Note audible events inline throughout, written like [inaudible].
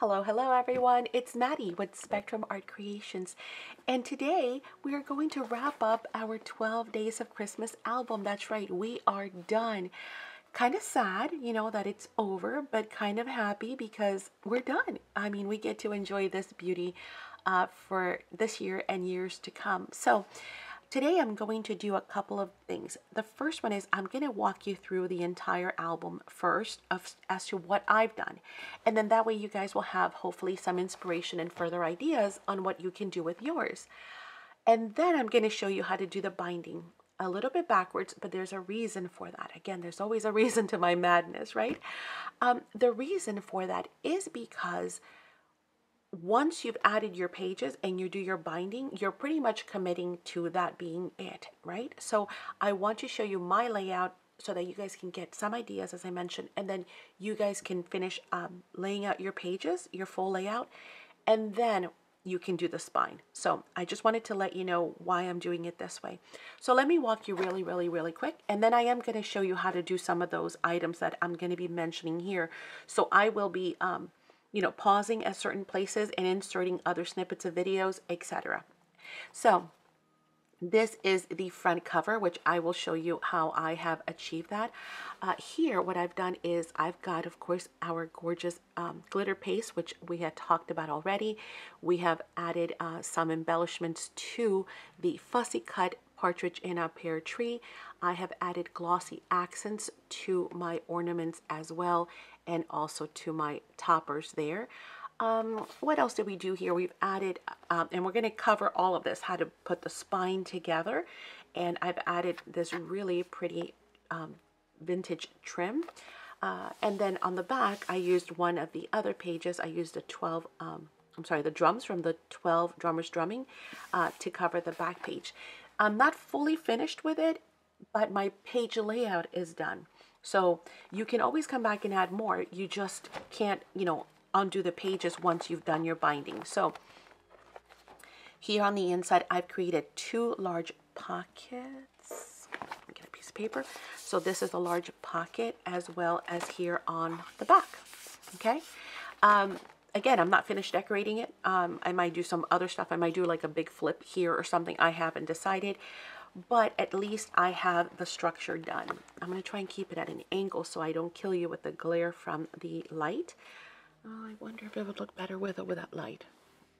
Hello, hello everyone. It's Madi with Spectrum Art Creations. And today we are going to wrap up our 12 Days of Christmas album. That's right, we are done. Kind of sad, you know, that it's over, but kind of happy because we're done. I mean, we get to enjoy this beauty uh, for this year and years to come. So, Today I'm going to do a couple of things. The first one is I'm going to walk you through the entire album first of, as to what I've done. And then that way you guys will have hopefully some inspiration and further ideas on what you can do with yours. And then I'm going to show you how to do the binding a little bit backwards, but there's a reason for that. Again, there's always a reason to my madness, right? Um, the reason for that is because once you've added your pages and you do your binding, you're pretty much committing to that being it, right? So I want to show you my layout so that you guys can get some ideas, as I mentioned, and then you guys can finish um, laying out your pages, your full layout, and then you can do the spine. So I just wanted to let you know why I'm doing it this way. So let me walk you really, really, really quick. And then I am going to show you how to do some of those items that I'm going to be mentioning here. So I will be um, you know, pausing at certain places and inserting other snippets of videos, etc. So this is the front cover, which I will show you how I have achieved that. Uh, here, what I've done is I've got, of course, our gorgeous um, glitter paste, which we had talked about already. We have added uh, some embellishments to the fussy cut partridge in a pear tree. I have added glossy accents to my ornaments as well and also to my toppers there. Um, what else did we do here? We've added, um, and we're going to cover all of this, how to put the spine together. And I've added this really pretty um, vintage trim. Uh, and then on the back, I used one of the other pages. I used a 12, um, I'm sorry, the drums from the 12 Drummers Drumming uh, to cover the back page. I'm not fully finished with it, but my page layout is done. So you can always come back and add more. You just can't, you know, undo the pages once you've done your binding. So here on the inside, I've created two large pockets. Get a piece of paper. So this is a large pocket as well as here on the back. Okay. Um, again, I'm not finished decorating it. Um, I might do some other stuff. I might do like a big flip here or something. I haven't decided but at least I have the structure done. I'm going to try and keep it at an angle so I don't kill you with the glare from the light. Oh, I wonder if it would look better with or without light.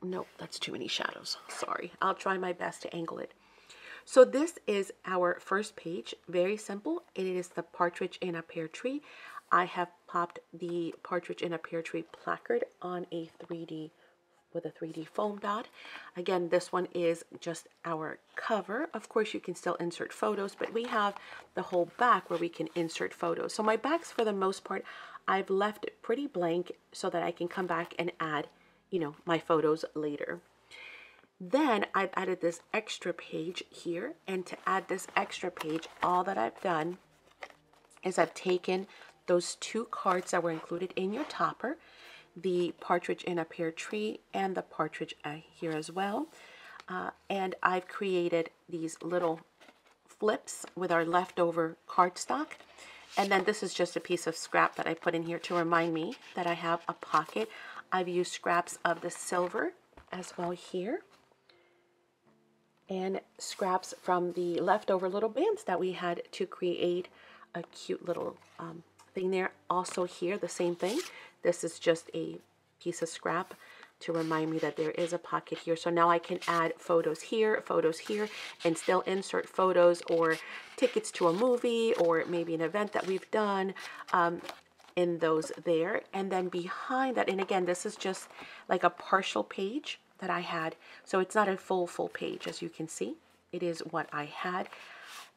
Nope, that's too many shadows. Sorry. I'll try my best to angle it. So this is our first page. Very simple. It is the partridge in a pear tree. I have popped the partridge in a pear tree placard on a 3D with a 3D foam dot. Again, this one is just our cover. Of course, you can still insert photos, but we have the whole back where we can insert photos. So my backs, for the most part, I've left pretty blank so that I can come back and add, you know, my photos later. Then I've added this extra page here, and to add this extra page, all that I've done is I've taken those two cards that were included in your topper, the partridge in a pear tree and the partridge uh, here as well. Uh, and I've created these little flips with our leftover cardstock. And then this is just a piece of scrap that I put in here to remind me that I have a pocket. I've used scraps of the silver as well here. And scraps from the leftover little bands that we had to create a cute little um, thing there. Also here, the same thing. This is just a piece of scrap to remind me that there is a pocket here. So now I can add photos here, photos here, and still insert photos or tickets to a movie or maybe an event that we've done um, in those there. And then behind that, and again, this is just like a partial page that I had. So it's not a full, full page, as you can see. It is what I had.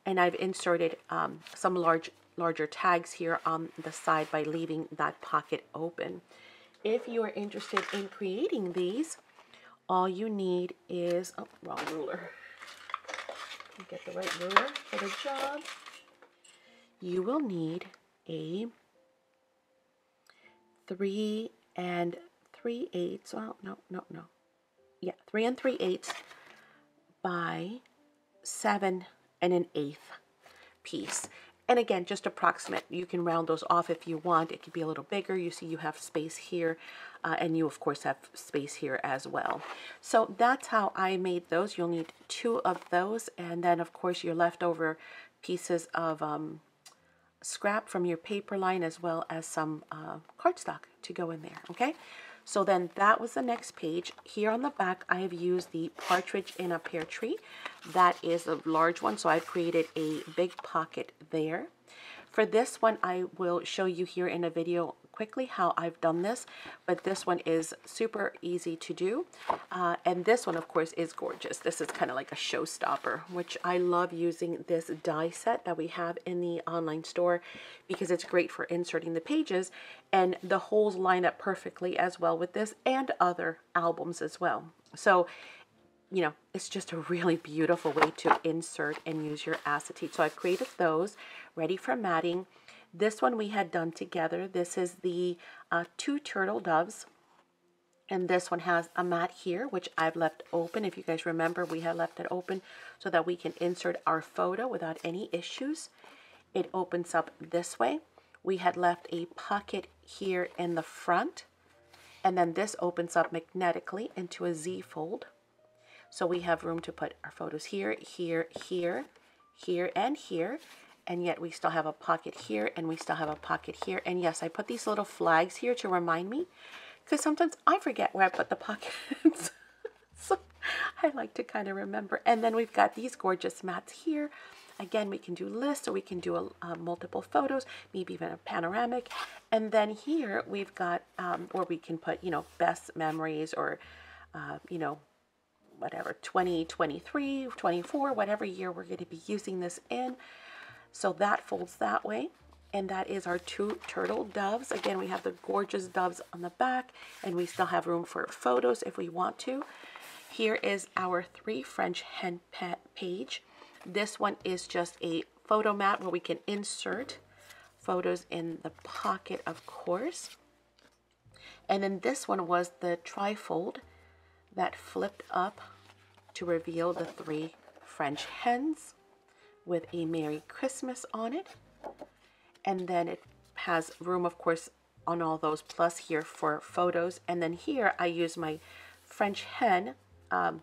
And I've inserted um, some large larger tags here on the side by leaving that pocket open. If you are interested in creating these, all you need is, oh, wrong ruler. Get the right ruler for the job. You will need a three and three eighths. Well, no, no, no. Yeah, three and three eighths by seven and an eighth piece. And again, just approximate. You can round those off if you want. It could be a little bigger. You see you have space here. Uh, and you, of course, have space here as well. So that's how I made those. You'll need two of those. And then, of course, your leftover pieces of um, scrap from your paper line as well as some uh, cardstock to go in there, okay? So then that was the next page. Here on the back, I have used the Partridge in a Pear Tree. That is a large one, so I've created a big pocket there. For this one, I will show you here in a video quickly how I've done this, but this one is super easy to do. Uh, and this one, of course, is gorgeous. This is kind of like a showstopper, which I love using this die set that we have in the online store because it's great for inserting the pages and the holes line up perfectly as well with this and other albums as well. So you know, it's just a really beautiful way to insert and use your acetate. So I've created those ready for matting. This one we had done together. This is the uh, two turtle doves. And this one has a mat here, which I've left open. If you guys remember, we had left it open so that we can insert our photo without any issues. It opens up this way. We had left a pocket here in the front. And then this opens up magnetically into a Z fold. So we have room to put our photos here, here, here, here, and here and yet we still have a pocket here and we still have a pocket here. And yes, I put these little flags here to remind me because sometimes I forget where I put the [laughs] pockets. so I like to kind of remember. And then we've got these gorgeous mats here. Again, we can do lists or we can do a, uh, multiple photos, maybe even a panoramic. And then here we've got um, where we can put, you know, best memories or, uh, you know, whatever, 2023, 24, whatever year we're going to be using this in. So that folds that way. And that is our two turtle doves. Again, we have the gorgeous doves on the back and we still have room for photos if we want to. Here is our three French hen pet page. This one is just a photo mat where we can insert photos in the pocket, of course. And then this one was the trifold that flipped up to reveal the three French hens with a Merry Christmas on it. And then it has room, of course, on all those plus here for photos. And then here I use my French hen um,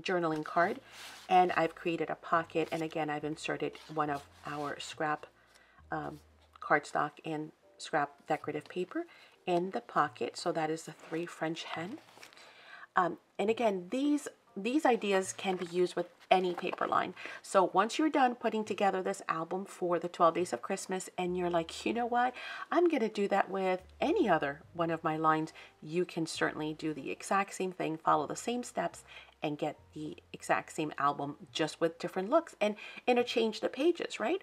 journaling card and I've created a pocket. And again, I've inserted one of our scrap um, cardstock and scrap decorative paper in the pocket. So that is the three French hen. Um, and again, these these ideas can be used with any paper line. So once you're done putting together this album for the 12 Days of Christmas and you're like, you know what, I'm going to do that with any other one of my lines, you can certainly do the exact same thing, follow the same steps, and get the exact same album just with different looks and interchange the pages, right?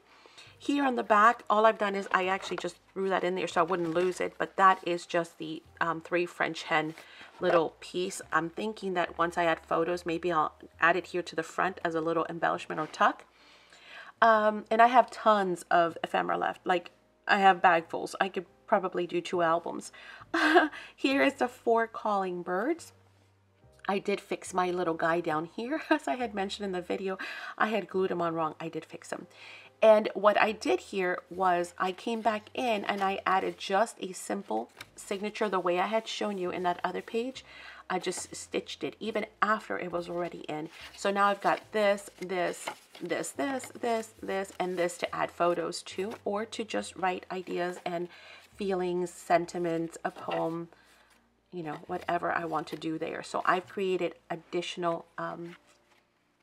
Here on the back, all I've done is I actually just threw that in there so I wouldn't lose it, but that is just the um, three French hen little piece. I'm thinking that once I add photos, maybe I'll add it here to the front as a little embellishment or tuck. Um, and I have tons of ephemera left. Like I have bagfuls. I could probably do two albums. [laughs] here is the four calling birds. I did fix my little guy down here. [laughs] As I had mentioned in the video, I had glued him on wrong. I did fix him. And what I did here was I came back in and I added just a simple signature the way I had shown you in that other page. I just stitched it even after it was already in. So now I've got this, this, this, this, this, this, and this to add photos to or to just write ideas and feelings, sentiments, a poem, you know, whatever I want to do there. So I've created additional um,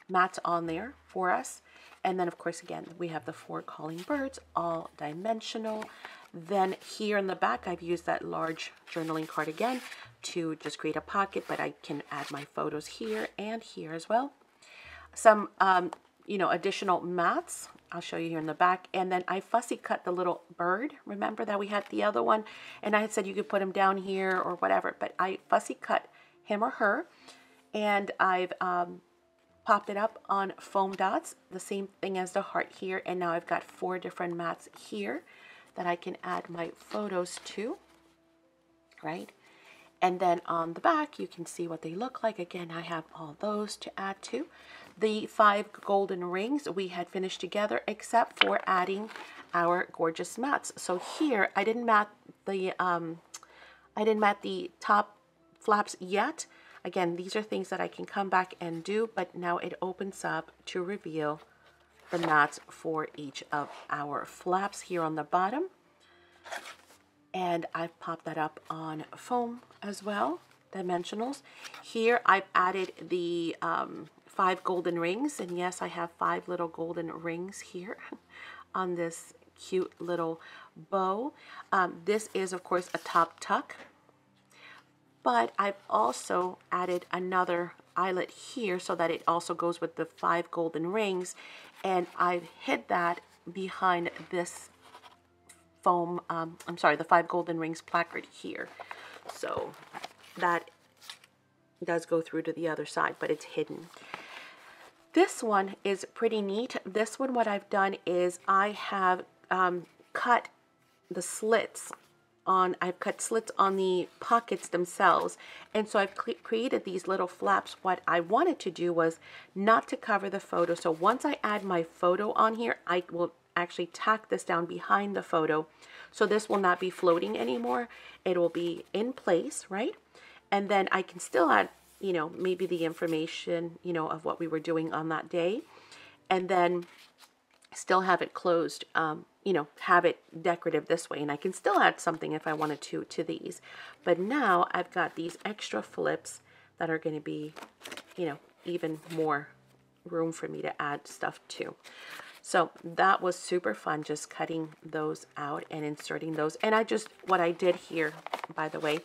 mats on there for us. And then, of course, again, we have the four calling birds, all dimensional. Then here in the back, I've used that large journaling card again to just create a pocket, but I can add my photos here and here as well. Some, um, you know, additional mats. I'll show you here in the back. And then I fussy cut the little bird. Remember that we had the other one? And I had said you could put him down here or whatever, but I fussy cut him or her. And I've um, popped it up on foam dots, the same thing as the heart here. And now I've got four different mats here that I can add my photos to, right? And then on the back, you can see what they look like. Again, I have all those to add to. The five golden rings we had finished together except for adding our gorgeous mats. So here I didn't mat the um, I didn't mat the top flaps yet. Again, these are things that I can come back and do, but now it opens up to reveal the knots for each of our flaps here on the bottom. And I've popped that up on foam as well, dimensionals. Here I've added the um, five golden rings, and yes, I have five little golden rings here [laughs] on this cute little bow. Um, this is, of course, a top tuck, but I've also added another eyelet here so that it also goes with the five golden rings, and I've hid that behind this foam, um, I'm sorry, the five golden rings placard here. So that does go through to the other side, but it's hidden. This one is pretty neat. This one, what I've done is I have um, cut the slits on, I've cut slits on the pockets themselves. And so I've created these little flaps. What I wanted to do was not to cover the photo. So once I add my photo on here, I will actually tack this down behind the photo. So this will not be floating anymore. It will be in place, right? And then I can still add, you know, maybe the information, you know, of what we were doing on that day. And then still have it closed, um, you know, have it decorative this way. And I can still add something if I wanted to to these. But now I've got these extra flips that are going to be, you know, even more room for me to add stuff to. So that was super fun, just cutting those out and inserting those. And I just, what I did here, by the way,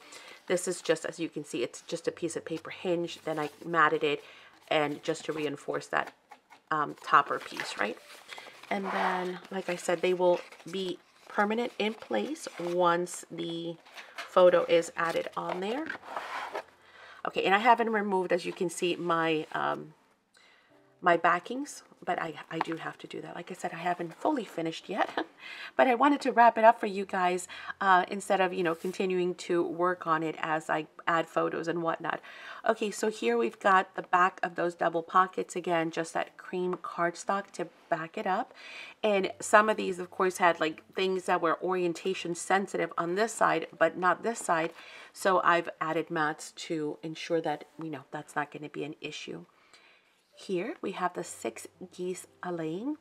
this is just, as you can see, it's just a piece of paper hinge. Then I matted it and just to reinforce that um, topper piece, right? And then, like I said, they will be permanent in place once the photo is added on there. Okay, and I haven't removed, as you can see, my um, my backings, but I, I do have to do that. Like I said, I haven't fully finished yet, [laughs] but I wanted to wrap it up for you guys uh, instead of, you know, continuing to work on it as I add photos and whatnot. Okay, so here we've got the back of those double pockets again, just that cream cardstock to back it up. And some of these, of course, had like things that were orientation sensitive on this side, but not this side. So I've added mats to ensure that, you know, that's not going to be an issue. Here we have the six geese laying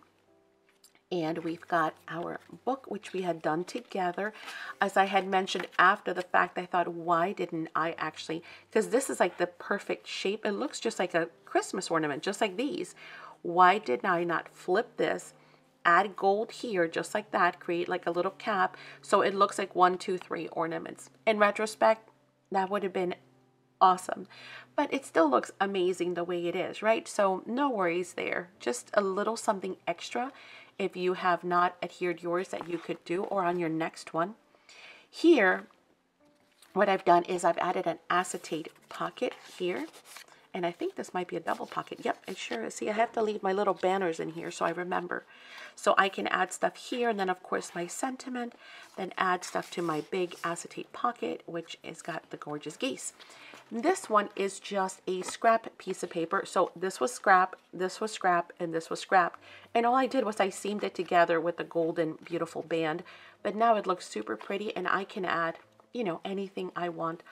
and we've got our book which we had done together as I had mentioned after the fact I thought why didn't I actually because this is like the perfect shape it looks just like a Christmas ornament just like these why did I not flip this add gold here just like that create like a little cap so it looks like one two three ornaments in retrospect that would have been awesome. But it still looks amazing the way it is, right? So no worries there. Just a little something extra if you have not adhered yours that you could do or on your next one. Here, what I've done is I've added an acetate pocket here. And I think this might be a double pocket. Yep, it sure is. See, I have to leave my little banners in here so I remember. So I can add stuff here, and then of course my sentiment, then add stuff to my big acetate pocket, which has got the gorgeous geese. This one is just a scrap piece of paper. So this was scrap, this was scrap, and this was scrap. And all I did was I seamed it together with a golden beautiful band. But now it looks super pretty and I can add, you know, anything I want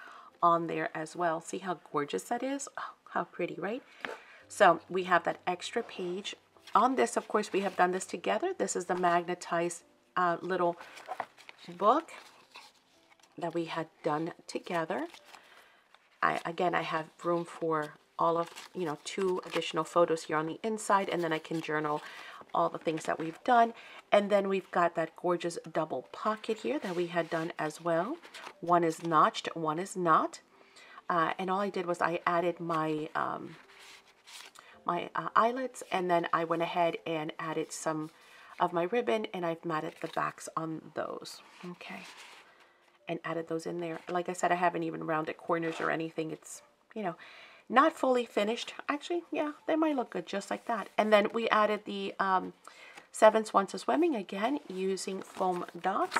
on there as well. See how gorgeous that is? Oh, how pretty, right? So we have that extra page. On this, of course, we have done this together. This is the magnetized uh, little book that we had done together. I, again, I have room for all of, you know, two additional photos here on the inside, and then I can journal all the things that we've done. And then we've got that gorgeous double pocket here that we had done as well. One is notched, one is not. Uh, and all I did was I added my um, my uh, eyelets, and then I went ahead and added some of my ribbon, and I've matted the backs on those. Okay and added those in there. Like I said, I haven't even rounded corners or anything. It's, you know, not fully finished. Actually, yeah, they might look good just like that. And then we added the um, Seven Swans of Swimming again using foam dots.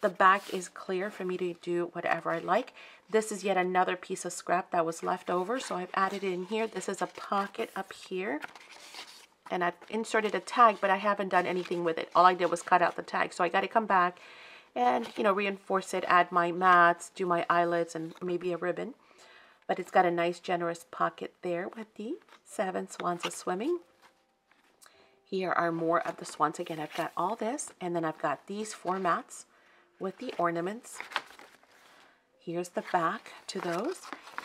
The back is clear for me to do whatever I like. This is yet another piece of scrap that was left over, so I've added it in here. This is a pocket up here and I've inserted a tag, but I haven't done anything with it. All I did was cut out the tag. So I got to come back and, you know, reinforce it, add my mats, do my eyelets, and maybe a ribbon. But it's got a nice generous pocket there with the seven swans of swimming. Here are more of the swans. Again, I've got all this, and then I've got these four mats with the ornaments. Here's the back to those.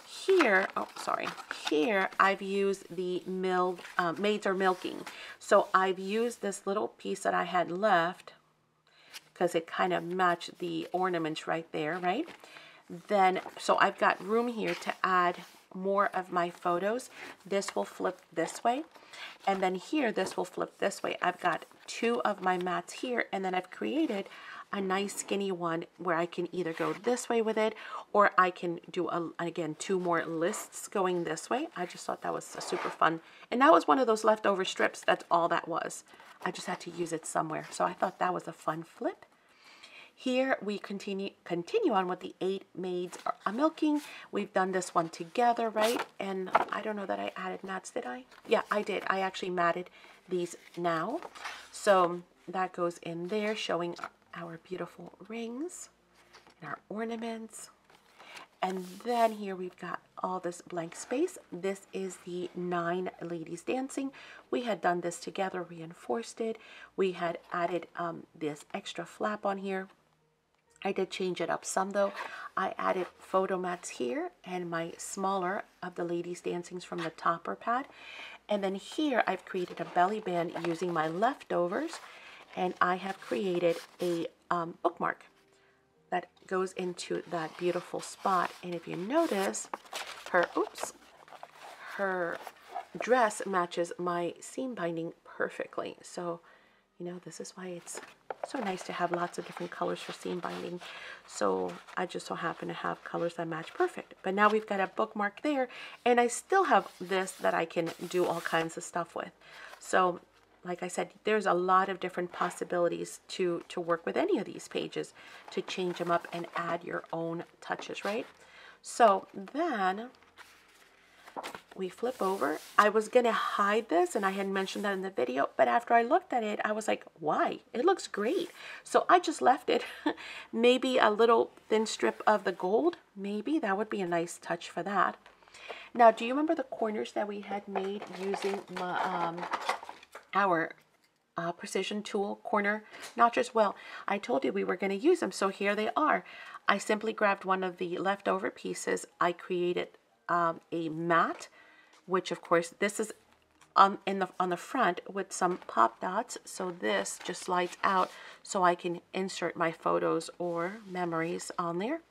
Here, oh, sorry. Here, I've used the milk, um, maids are milking. So I've used this little piece that I had left because it kind of matched the ornaments right there, right? Then, so I've got room here to add more of my photos. This will flip this way. And then here, this will flip this way. I've got two of my mats here, and then I've created a nice skinny one where I can either go this way with it or I can do, a, again, two more lists going this way. I just thought that was super fun. And that was one of those leftover strips. That's all that was. I just had to use it somewhere. So I thought that was a fun flip. Here we continue continue on with the eight maids are milking. We've done this one together, right? And I don't know that I added mats, did I? Yeah, I did. I actually matted these now. So that goes in there showing our beautiful rings and our ornaments. And then here we've got all this blank space. This is the nine ladies dancing. We had done this together, reinforced it. We had added um, this extra flap on here. I did change it up some though. I added photo mats here and my smaller of the ladies dancings from the topper pad. And then here I've created a belly band using my leftovers and I have created a um, bookmark that goes into that beautiful spot. And if you notice, her, oops, her dress matches my seam binding perfectly. So, you know, this is why it's so nice to have lots of different colors for seam binding. So I just so happen to have colors that match perfect. But now we've got a bookmark there and I still have this that I can do all kinds of stuff with. So like I said, there's a lot of different possibilities to, to work with any of these pages to change them up and add your own touches, right? So then we flip over. I was to hide this and I had mentioned that in the video, but after I looked at it, I was like, why? It looks great. So I just left it. [laughs] maybe a little thin strip of the gold. Maybe that would be a nice touch for that. Now, do you remember the corners that we had made using my, um, our uh, precision tool corner notches. Well, I told you we were to use them, so here they are. I simply grabbed one of the leftover pieces. I created um, a mat, which of course this is on in the on the front with some pop dots. So this just slides out so I can insert my photos or memories on there.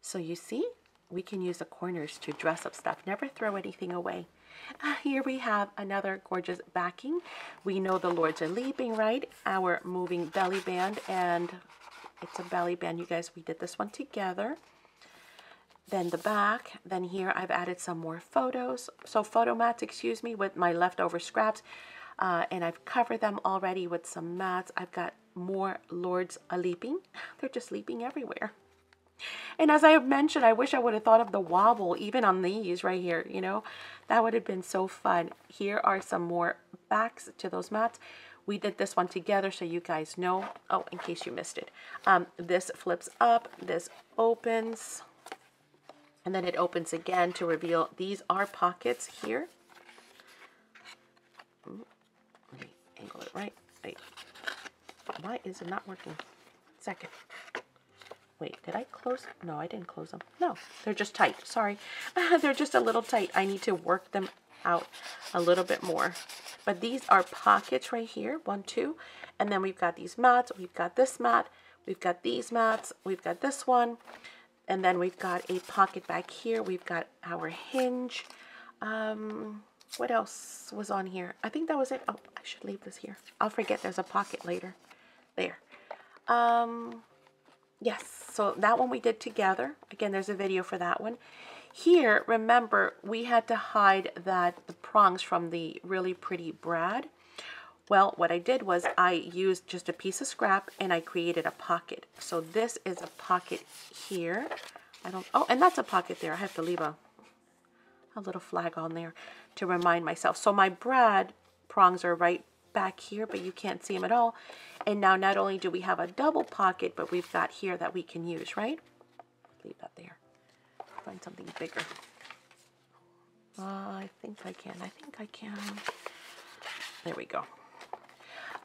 So you see, we can use the corners to dress up stuff. Never throw anything away. Uh, here we have another gorgeous backing. We know the Lords are leaping, right? Our moving belly band, and it's a belly band, you guys. We did this one together. Then the back. Then here I've added some more photos. So photo mats, excuse me, with my leftover scraps. Uh, and I've covered them already with some mats. I've got more Lords a leaping. They're just leaping everywhere. And as I have mentioned, I wish I would have thought of the wobble even on these right here, you know. That would have been so fun. Here are some more backs to those mats. We did this one together so you guys know. Oh, in case you missed it. Um, this flips up, this opens, and then it opens again to reveal these are pockets here. Let me angle it right. Wait. Why is it not working? Second. Wait, did I close? No, I didn't close them. No, they're just tight. Sorry. [laughs] they're just a little tight. I need to work them out a little bit more. But these are pockets right here. One, two. And then we've got these mats. We've got this mat. We've got these mats. We've got this one. And then we've got a pocket back here. We've got our hinge. Um, what else was on here? I think that was it. Oh, I should leave this here. I'll forget there's a pocket later. There. Um, Yes, so that one we did together. Again, there's a video for that one. Here, remember, we had to hide that the prongs from the really pretty brad. Well, what I did was I used just a piece of scrap and I created a pocket. So this is a pocket here. I don't, oh, and that's a pocket there. I have to leave a, a little flag on there to remind myself. So my brad prongs are right back here, but you can't see them at all. And now not only do we have a double pocket, but we've got here that we can use, right? Leave that there. Find something bigger. Uh, I think I can. I think I can. There we go.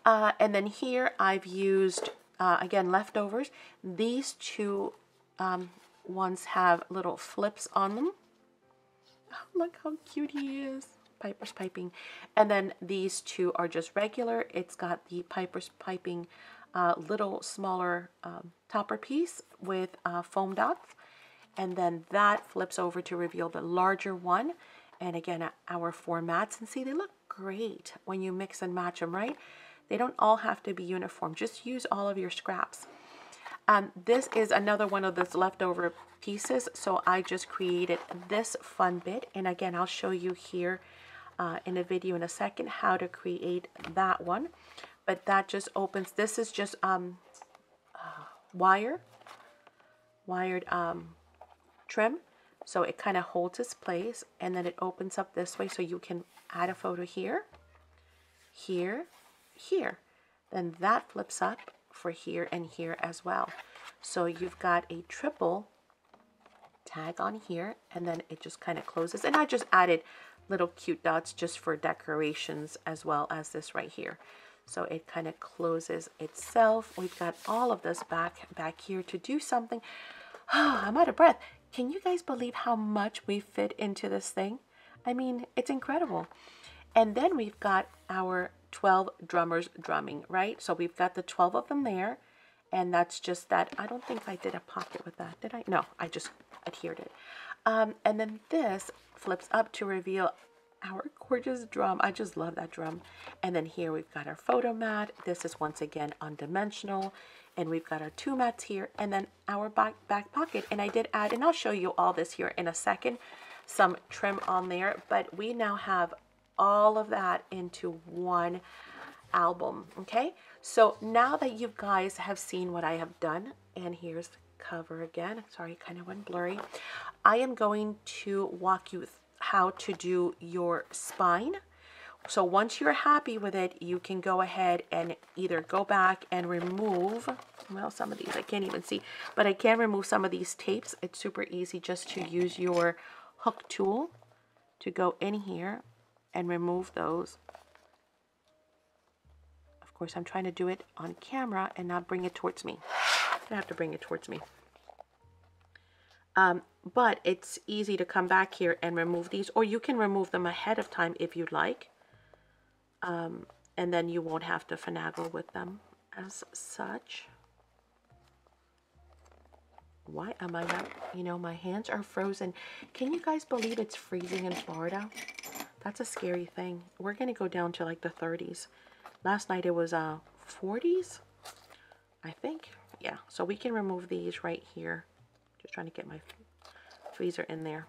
Uh, and then here I've used, uh, again, leftovers. These two um, ones have little flips on them. Oh, look how cute he is. Piper's piping. And then these two are just regular. It's got the Piper's piping uh, little smaller um, topper piece with uh, foam dots. And then that flips over to reveal the larger one. And again, our four mats. And see, they look great when you mix and match them, right? They don't all have to be uniform. Just use all of your scraps. Um, this is another one of those leftover pieces. So I just created this fun bit. And again, I'll show you here uh, in a video in a second how to create that one. But that just opens, this is just um, uh, wire, wired um, trim. So it kind of holds its place and then it opens up this way so you can add a photo here, here, here. Then that flips up for here and here as well. So you've got a triple tag on here and then it just kind of closes. And I just added little cute dots just for decorations as well as this right here. So it kind of closes itself. We've got all of this back back here to do something. Oh, [sighs] I'm out of breath. Can you guys believe how much we fit into this thing? I mean, it's incredible. And then we've got our 12 drummers drumming, right? So we've got the 12 of them there. And that's just that. I don't think I did a pocket with that. Did I? No, I just adhered it. Um, and then this flips up to reveal our gorgeous drum. I just love that drum. And then here we've got our photo mat. This is once again undimensional. And we've got our two mats here and then our back, back pocket. And I did add, and I'll show you all this here in a second, some trim on there. But we now have all of that into one album, okay? So now that you guys have seen what I have done, and here's the cover again. Sorry, kind of went blurry. I am going to walk you how to do your spine. So once you're happy with it, you can go ahead and either go back and remove, well, some of these I can't even see, but I can remove some of these tapes. It's super easy just to use your hook tool to go in here and remove those. Of course, I'm trying to do it on camera and not bring it towards me. I have to bring it towards me. Um, but it's easy to come back here and remove these, or you can remove them ahead of time if you'd like um, and then you won't have to finagle with them as such. Why am I not, you know, my hands are frozen. Can you guys believe it's freezing in Florida? That's a scary thing. We're going to go down to like the 30s. Last night it was uh 40s, I think. Yeah, so we can remove these right here. Just trying to get my freezer in there.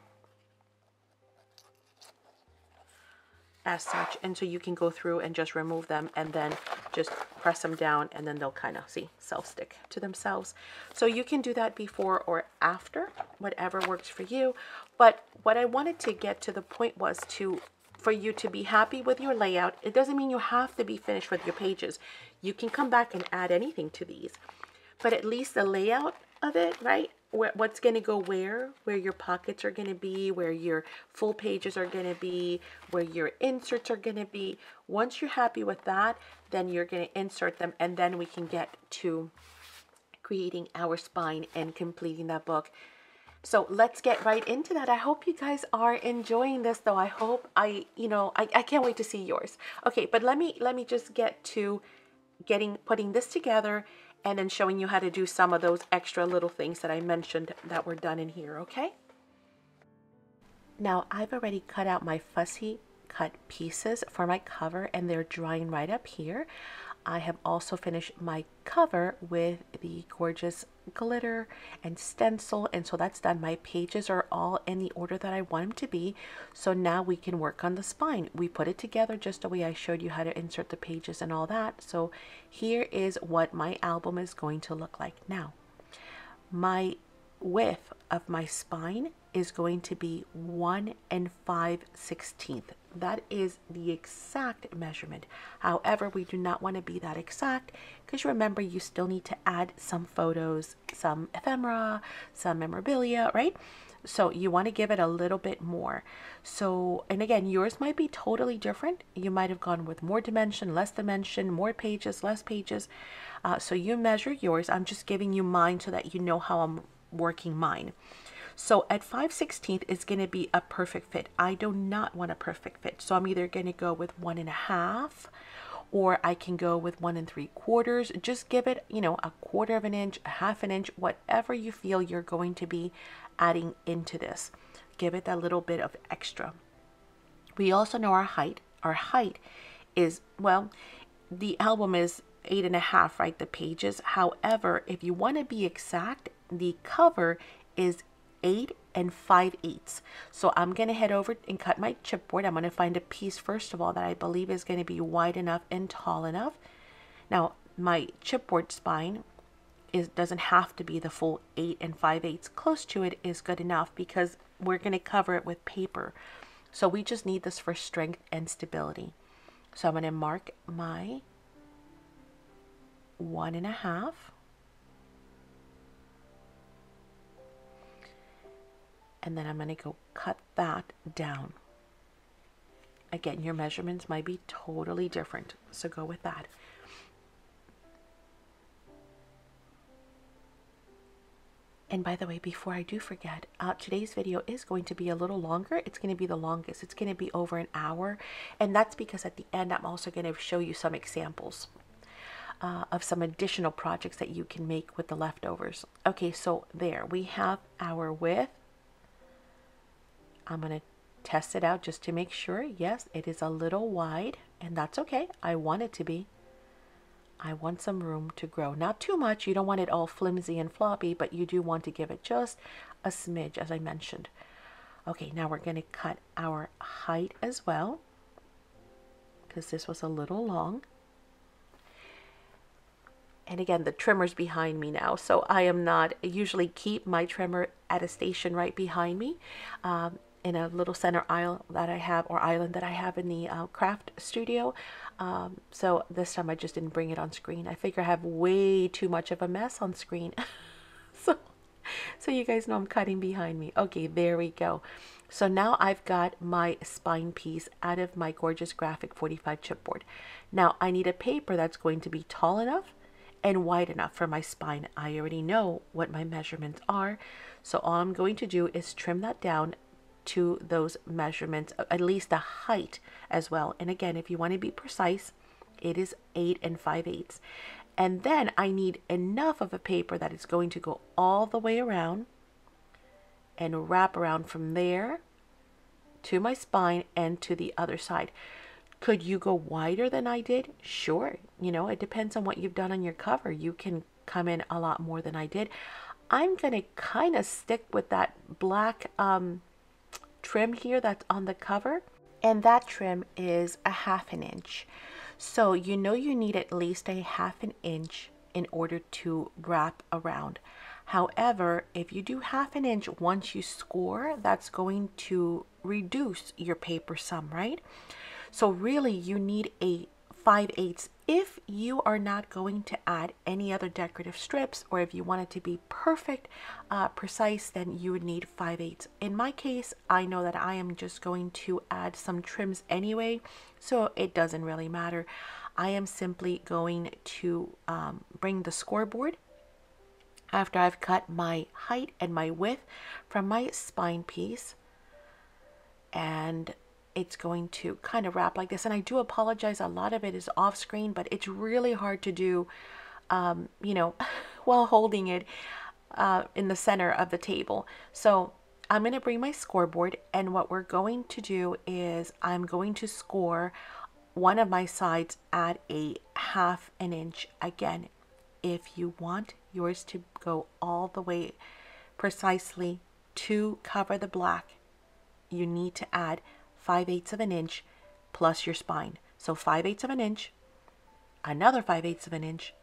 as such and so you can go through and just remove them and then just press them down and then they'll kind of see self-stick to themselves so you can do that before or after whatever works for you but what I wanted to get to the point was to for you to be happy with your layout it doesn't mean you have to be finished with your pages you can come back and add anything to these but at least the layout of it right what's going to go where, where your pockets are going to be, where your full pages are going to be, where your inserts are going to be. Once you're happy with that, then you're going to insert them and then we can get to creating our spine and completing that book. So let's get right into that. I hope you guys are enjoying this though. I hope I, you know, I, I can't wait to see yours. Okay, but let me let me just get to getting putting this together and then showing you how to do some of those extra little things that I mentioned that were done in here, okay? Now, I've already cut out my fussy cut pieces for my cover and they're drying right up here. I have also finished my cover with the gorgeous glitter and stencil and so that's done. My pages are all in the order that I want them to be. So now we can work on the spine. We put it together just the way I showed you how to insert the pages and all that. So here is what my album is going to look like. Now, my width of my spine is going to be 1 and 5 16th. That is the exact measurement. However, we do not want to be that exact because remember you still need to add some photos, some ephemera, some memorabilia, right? So you want to give it a little bit more. So, and again, yours might be totally different. You might have gone with more dimension, less dimension, more pages, less pages. Uh, so you measure yours. I'm just giving you mine so that you know how I'm working mine. So at 5 16th is going to be a perfect fit. I do not want a perfect fit. So I'm either going to go with one and a half or I can go with one and three quarters. Just give it, you know, a quarter of an inch, a half an inch, whatever you feel you're going to be adding into this. Give it that little bit of extra. We also know our height. Our height is, well, the album is eight and a half, right? The pages. However, if you want to be exact, the cover is eight and five eighths. So I'm going to head over and cut my chipboard. I'm going to find a piece, first of all, that I believe is going to be wide enough and tall enough. Now, my chipboard spine is doesn't have to be the full eight and five eighths. Close to it is good enough because we're going to cover it with paper. So we just need this for strength and stability. So I'm going to mark my one and a half. And then I'm going to go cut that down. Again, your measurements might be totally different, so go with that. And by the way, before I do forget, uh, today's video is going to be a little longer. It's going to be the longest. It's going to be over an hour. And that's because at the end, I'm also going to show you some examples uh, of some additional projects that you can make with the leftovers. Okay, so there we have our width. I'm going to test it out just to make sure. Yes, it is a little wide, and that's okay. I want it to be. I want some room to grow. Not too much. You don't want it all flimsy and floppy, but you do want to give it just a smidge, as I mentioned. Okay, now we're going to cut our height as well, because this was a little long. And again, the trimmer's behind me now, so I am not, I usually keep my trimmer at a station right behind me. Um, in a little center aisle that I have or island that I have in the uh, craft studio. Um, so this time I just didn't bring it on screen. I figure I have way too much of a mess on screen. [laughs] so, so you guys know I'm cutting behind me. Okay, there we go. So now I've got my spine piece out of my gorgeous graphic 45 chipboard. Now I need a paper that's going to be tall enough and wide enough for my spine. I already know what my measurements are. So all I'm going to do is trim that down to those measurements, at least the height as well. And again, if you want to be precise, it is 8 and 5 eighths. And then I need enough of a paper that is going to go all the way around and wrap around from there to my spine and to the other side. Could you go wider than I did? Sure. You know, it depends on what you've done on your cover. You can come in a lot more than I did. I'm going to kind of stick with that black um, trim here that's on the cover and that trim is a half an inch. So you know you need at least a half an inch in order to wrap around. However, if you do half an inch once you score, that's going to reduce your paper some, right? So really you need a 5 eighths if you are not going to add any other decorative strips or if you want it to be perfect, uh, precise, then you would need 5 eighths. In my case, I know that I am just going to add some trims anyway, so it doesn't really matter. I am simply going to um, bring the scoreboard after I've cut my height and my width from my spine piece and it's going to kind of wrap like this. And I do apologize, a lot of it is off screen, but it's really hard to do, um, you know, [laughs] while holding it uh, in the center of the table. So I'm going to bring my scoreboard and what we're going to do is I'm going to score one of my sides at a half an inch. Again, if you want yours to go all the way precisely to cover the black, you need to add 5 eighths of an inch plus your spine. So 5 eighths of an inch, another 5 eighths of an inch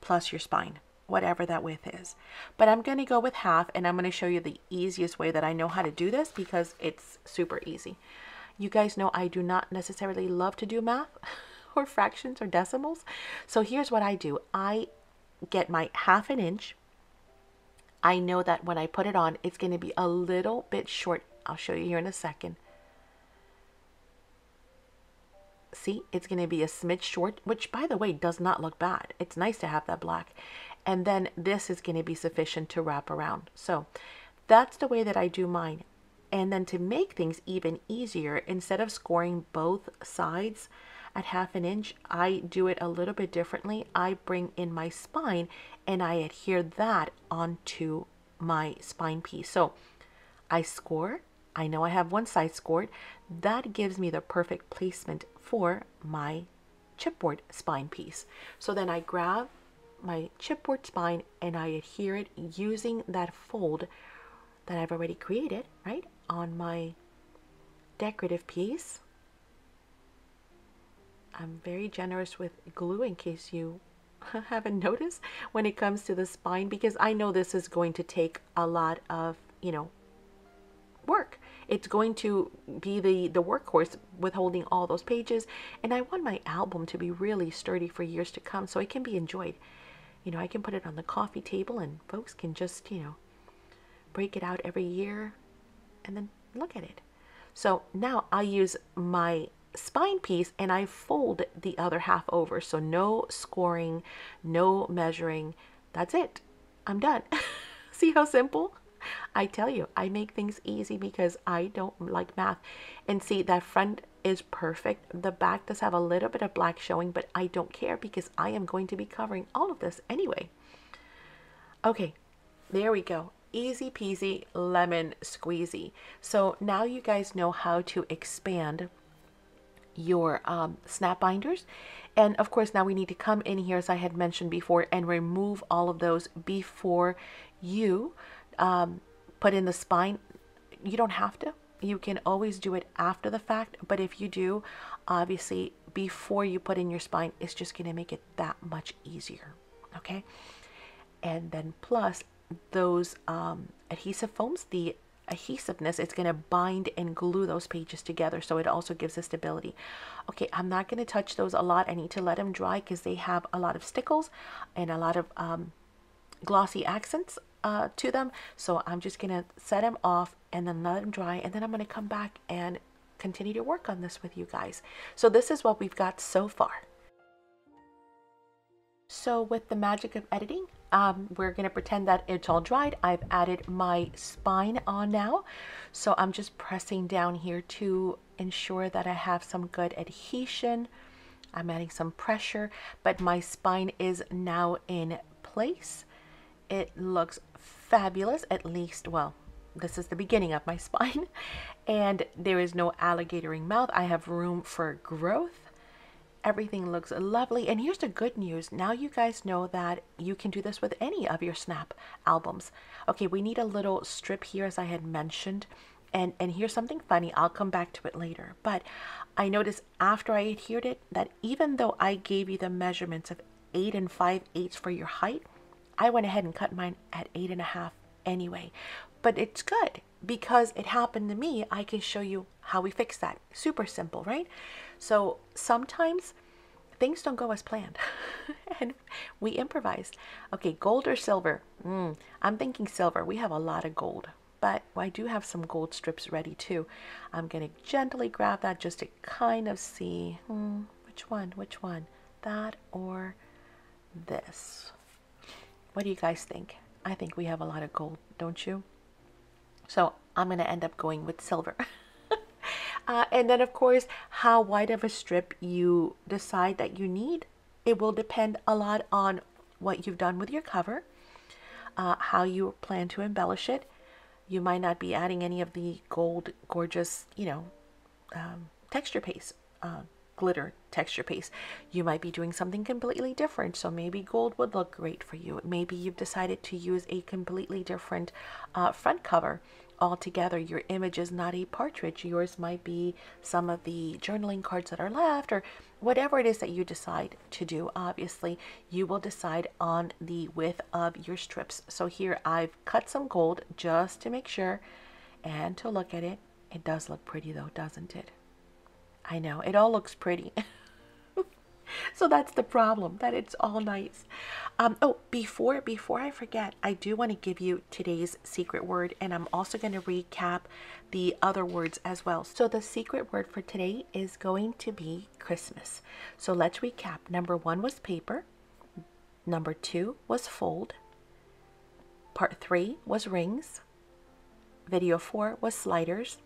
plus your spine. whatever that width is. But I'm going to go with half and I'm going to show you the easiest way that I know how to do this because it's super easy. You guys know I do not necessarily love to do math [laughs] or fractions or decimals. So here's what I do. I get my half an inch. I know that when I put it on, it's going to be a little bit short. I'll show you here in a second. See, it's going to be a smidge short, which by the way, does not look bad. It's nice to have that black. And then this is going to be sufficient to wrap around. So that's the way that I do mine. And then to make things even easier, instead of scoring both sides at half an inch, I do it a little bit differently. I bring in my spine and I adhere that onto my spine piece. So I score. I know I have one side scored. That gives me the perfect placement for my chipboard spine piece. So then I grab my chipboard spine and I adhere it using that fold that I've already created, right, on my decorative piece. I'm very generous with glue in case you [laughs] haven't noticed when it comes to the spine because I know this is going to take a lot of, you know, work. It's going to be the, the workhorse withholding all those pages. And I want my album to be really sturdy for years to come so it can be enjoyed. You know, I can put it on the coffee table and folks can just, you know, break it out every year and then look at it. So now I use my spine piece and I fold the other half over. So no scoring, no measuring. That's it. I'm done. [laughs] See how simple? [laughs] I tell you, I make things easy because I don't like math. And see, that front is perfect. The back does have a little bit of black showing, but I don't care because I am going to be covering all of this anyway. Okay, there we go. Easy peasy lemon squeezy. So now you guys know how to expand your um, snap binders. And of course, now we need to come in here, as I had mentioned before, and remove all of those before you um, put in the spine. You don't have to. You can always do it after the fact, but if you do, obviously, before you put in your spine, it's just going to make it that much easier. Okay? And then plus those um, adhesive foams, the adhesiveness, it's going to bind and glue those pages together. So it also gives us stability. Okay, I'm not going to touch those a lot. I need to let them dry because they have a lot of stickles and a lot of um, glossy accents uh, to them. So I'm just to set them off and then let them dry. And then I'm to come back and continue to work on this with you guys. So this is what we've got so far. So with the magic of editing, um, we're going to pretend that it's all dried. I've added my spine on now. So I'm just pressing down here to ensure that I have some good adhesion. I'm adding some pressure, but my spine is now in place. It looks fabulous, at least, well, this is the beginning of my [laughs] spine. And there is no alligatoring mouth. I have room for growth. Everything looks lovely. And here's the good news. Now you guys know that you can do this with any of your Snap albums. Okay, we need a little strip here as I had mentioned. And, and here's something funny. I'll come back to it later. But I noticed after I adhered it that even though I gave you the measurements of 8 and 5 eighths for your height, I went ahead and cut mine at 8 and a half anyway. But it's good because it happened to me. I can show you how we fix that. Super simple, right? So sometimes things don't go as planned [laughs] and we improvise. Okay, gold or silver? Mm, I'm thinking silver. We have a lot of gold, but I do have some gold strips ready too. I'm going to gently grab that just to kind of see hmm, which one, which one, that or this. What do you guys think? I think we have a lot of gold, don't you? So I'm going to end up going with silver. [laughs] Uh, and then, of course, how wide of a strip you decide that you need. It will depend a lot on what you've done with your cover, uh, how you plan to embellish it. You might not be adding any of the gold, gorgeous, you know, um, texture paste uh, glitter texture paste. You might be doing something completely different. So maybe gold would look great for you. Maybe you've decided to use a completely different uh, front cover altogether. Your image is not a partridge. Yours might be some of the journaling cards that are left or whatever it is that you decide to do. Obviously, you will decide on the width of your strips. So here I've cut some gold just to make sure and to look at it. It does look pretty though, doesn't it? I know, it all looks pretty. [laughs] so that's the problem, that it's all nice. Um, oh, before before I forget, I do want to give you today's secret word, and I'm also going to recap the other words as well. So the secret word for today is going to be Christmas. So let's recap. Number one was paper. Number two was fold. Part three was rings. Video four was sliders.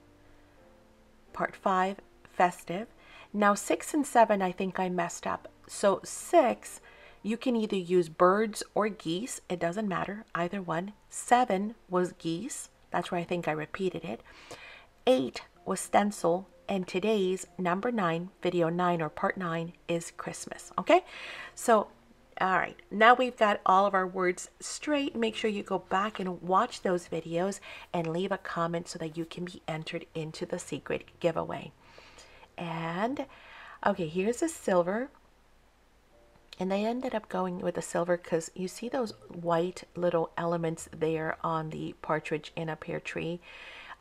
Part five festive. Now, six and seven, I think I messed up. So, six, you can either use birds or geese. It doesn't matter, either one. Seven was geese. That's where I think I repeated it. Eight was stencil. And today's number nine, video nine or part nine, is Christmas. Okay? So, all right, now we've got all of our words straight. Make sure you go back and watch those videos and leave a comment so that you can be entered into the secret giveaway. And okay, here's a silver. And they ended up going with the silver because you see those white little elements there on the partridge in a pear tree.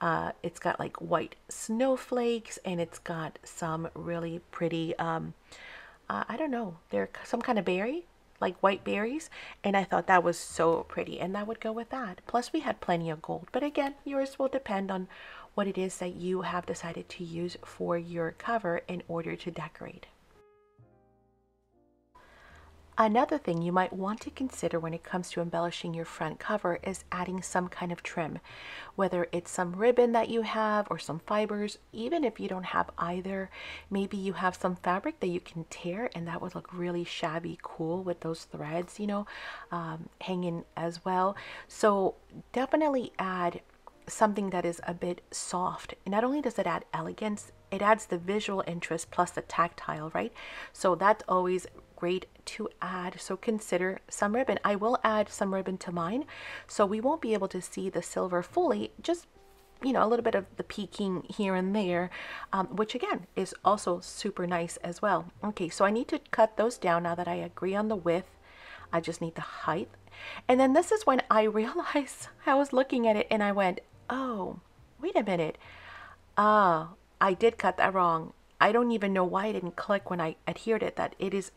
Uh, it's got like white snowflakes and it's got some really pretty, um, uh, I don't know, they're some kind of berry, like white berries. And I thought that was so pretty and that would go with that. Plus we had plenty of gold. But again, yours will depend on what it is that you have decided to use for your cover in order to decorate. Another thing you might want to consider when it comes to embellishing your front cover is adding some kind of trim, whether it's some ribbon that you have or some fibers, even if you don't have either, maybe you have some fabric that you can tear and that would look really shabby cool with those threads, you know, um, hanging as well. So definitely add something that is a bit soft. Not only does it add elegance, it adds the visual interest plus the tactile, right? So that's always great to add. So consider some ribbon. I will add some ribbon to mine. So we won't be able to see the silver fully, just you know, a little bit of the peeking here and there, um, which again is also super nice as well. Okay, so I need to cut those down now that I agree on the width. I just need the height. And then this is when I [laughs] realized I was looking at it and I went, oh, wait a minute. Ah, I did cut that wrong. I don't even know why I didn't click when I adhered it that it is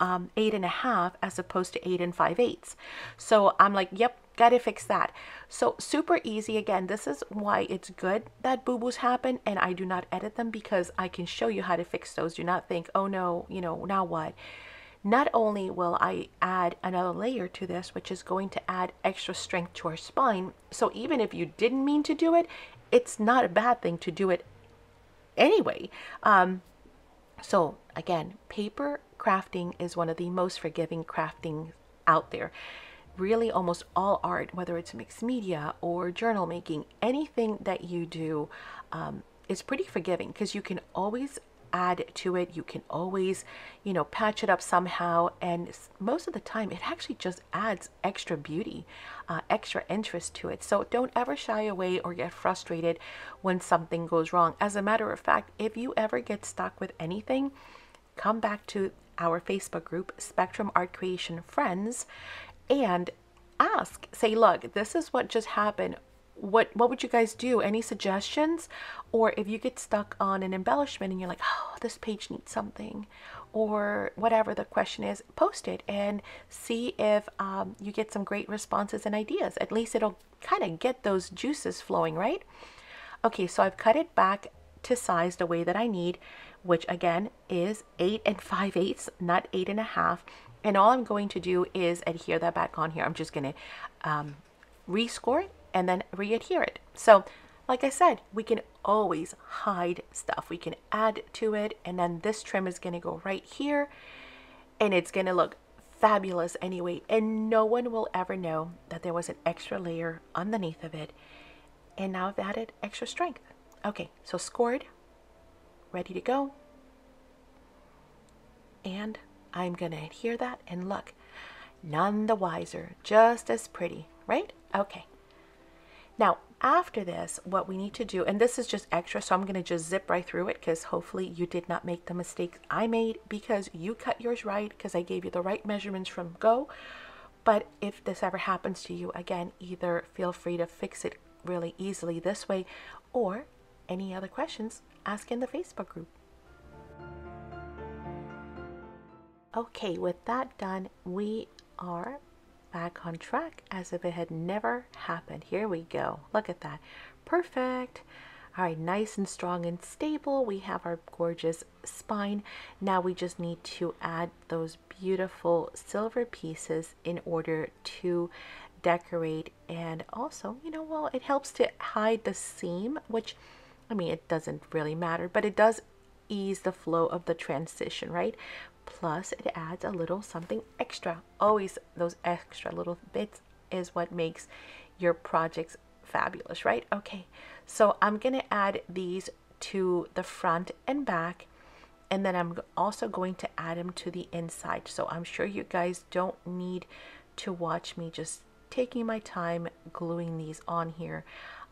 um, eight and a half as opposed to eight and five eighths. So I'm like, yep, gotta fix that. So super easy. Again, this is why it's good that boo-boos happen and I do not edit them because I can show you how to fix those. Do not think, oh no, you know, now what? Not only will I add another layer to this, which is going to add extra strength to our spine, so even if you didn't mean to do it, it's not a bad thing to do it anyway. Um, so again, paper crafting is one of the most forgiving crafting out there. Really, almost all art, whether it's mixed media or journal making, anything that you do um, is pretty forgiving because you can always add to it. You can always, you know, patch it up somehow. And most of the time, it actually just adds extra beauty, uh, extra interest to it. So don't ever shy away or get frustrated when something goes wrong. As a matter of fact, if you ever get stuck with anything, come back to our Facebook group, Spectrum Art Creation Friends, and ask. Say, look, this is what just happened what what would you guys do? Any suggestions? Or if you get stuck on an embellishment and you're like oh this page needs something or whatever the question is post it and see if um, you get some great responses and ideas. At least it'll kind of get those juices flowing right? Okay so I've cut it back to size the way that I need which again is eight and five eighths not eight and a half. And all I'm going to do is adhere that back on here. I'm just going to um, rescore it and then re-adhere it. So like I said, we can always hide stuff. We can add to it and then this trim is to go right here and it's to look fabulous anyway. And no one will ever know that there was an extra layer underneath of it. And now I've added extra strength. Okay, so scored, ready to go. And I'm to adhere that and look, none the wiser, just as pretty, right? Okay. Now, after this, what we need to do, and this is just extra, so I'm going to just zip right through it because hopefully you did not make the mistakes I made because you cut yours right because I gave you the right measurements from Go. But if this ever happens to you, again, either feel free to fix it really easily this way or any other questions, ask in the Facebook group. Okay, with that done, we are back on track as if it had never happened. Here we go. Look at that. Perfect. All right, nice and strong and stable. We have our gorgeous spine. Now we just need to add those beautiful silver pieces in order to decorate and also, you know, well, it helps to hide the seam, which, I mean, it doesn't really matter, but it does ease the flow of the transition, right? Plus, it adds a little something extra. Always those extra little bits is what makes your projects fabulous, right? Okay, so I'm to add these to the front and back and then I'm also going to add them to the inside. So I'm sure you guys don't need to watch me just taking my time gluing these on here.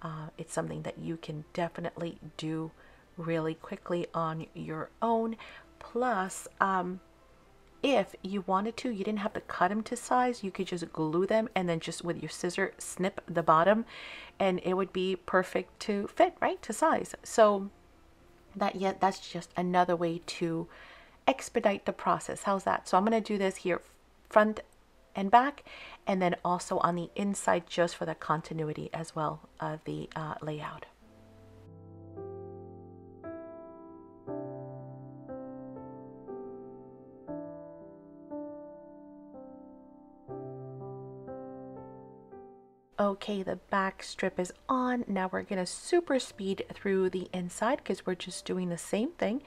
Uh, it's something that you can definitely do really quickly on your own. Plus, um, if you wanted to, you didn't have to cut them to size. You could just glue them and then just with your scissor snip the bottom and it would be perfect to fit, right, to size. So that yet that's just another way to expedite the process. How's that? So I'm going to do this here front and back and then also on the inside just for the continuity as well of the uh, layout. Okay, the back strip is on. Now we're to super speed through the inside because we're just doing the same thing.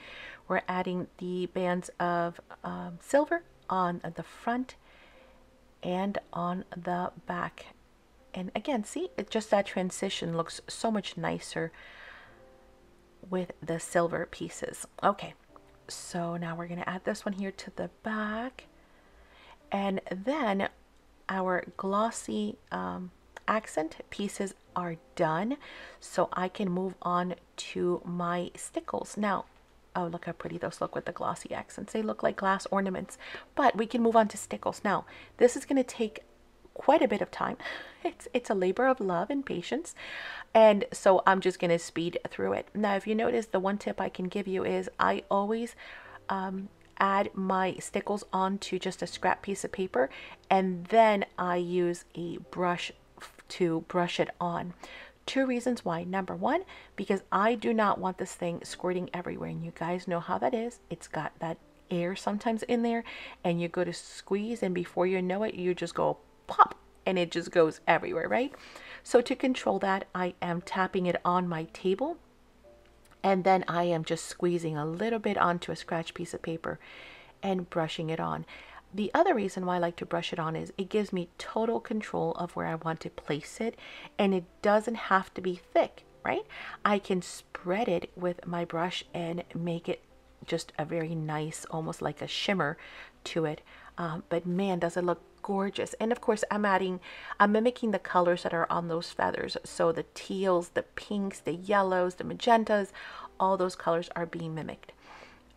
We're adding the bands of um, silver on the front and on the back. And again, see, it just that transition looks so much nicer with the silver pieces. Okay, so now we're to add this one here to the back. And then our glossy um, accent pieces are done so I can move on to my stickles. Now oh look how pretty those look with the glossy accents. They look like glass ornaments but we can move on to stickles. Now this is going to take quite a bit of time. [laughs] It's it's a labor of love and patience and so I'm just going to speed through it. Now if you notice the one tip I can give you is I always um, add my stickles onto just a scrap piece of paper and then I use a brush to brush it on. Two reasons why. Number one, because I do not want this thing squirting everywhere. And you guys know how that is. It's got that air sometimes in there. And you go to squeeze, and before you know it, you just go pop and it just goes everywhere, right? So to control that, I am tapping it on my table. And then I am just squeezing a little bit onto a scratch piece of paper and brushing it on. The other reason why I like to brush it on is it gives me total control of where I want to place it and it doesn't have to be thick, right? I can spread it with my brush and make it just a very nice, almost like a shimmer to it. Um, but man, does it look gorgeous. And of course, I'm adding, I'm mimicking the colors that are on those feathers. So the teals, the pinks, the yellows, the magentas, all those colors are being mimicked.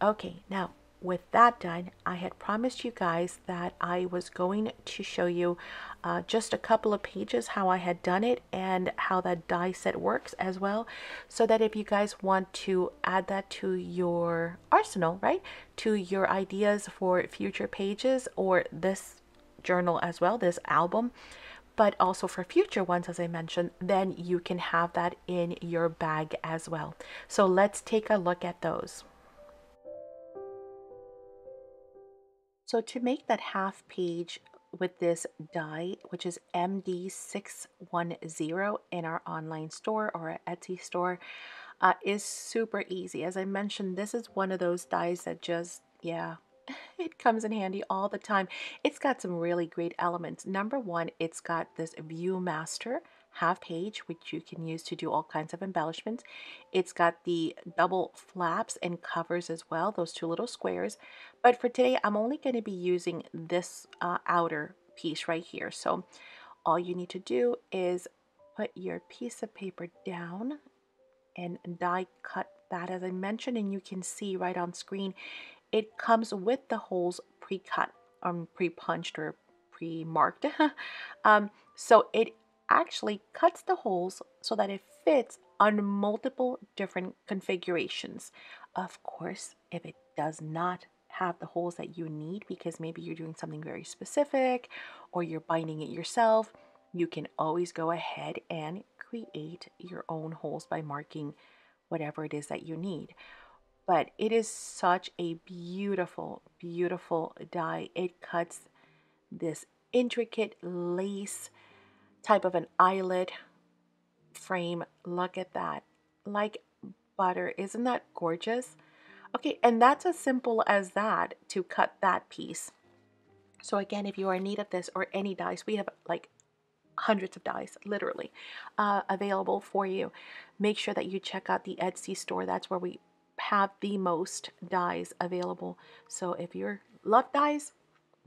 Okay, now with that done, I had promised you guys that I was going to show you uh, just a couple of pages how I had done it and how that die set works as well. So that if you guys want to add that to your arsenal, right, to your ideas for future pages or this journal as well, this album, but also for future ones, as I mentioned, then you can have that in your bag as well. So let's take a look at those. So to make that half page with this die, which is MD610 in our online store or our Etsy store, uh, is super easy. As I mentioned, this is one of those dies that just, yeah, [laughs] it comes in handy all the time. It's got some really great elements. Number one, it's got this Viewmaster half page, which you can use to do all kinds of embellishments. It's got the double flaps and covers as well, those two little squares. But for today, I'm only going to be using this uh, outer piece right here. So all you need to do is put your piece of paper down and die cut that as I mentioned and you can see right on screen it comes with the holes pre-cut um pre-punched or pre-marked [laughs] um, so it actually cuts the holes so that it fits on multiple different configurations of course if it does not have the holes that you need because maybe you're doing something very specific or you're binding it yourself you can always go ahead and create your own holes by marking whatever it is that you need. But it is such a beautiful, beautiful die. It cuts this intricate lace type of an eyelet frame. Look at that. Like butter. Isn't that gorgeous? Okay, and that's as simple as that to cut that piece. So again, if you are in need of this or any dies, we have like hundreds of dies, literally, uh, available for you. Make sure that you check out the Etsy store. That's where we have the most dies available. So if you love dies,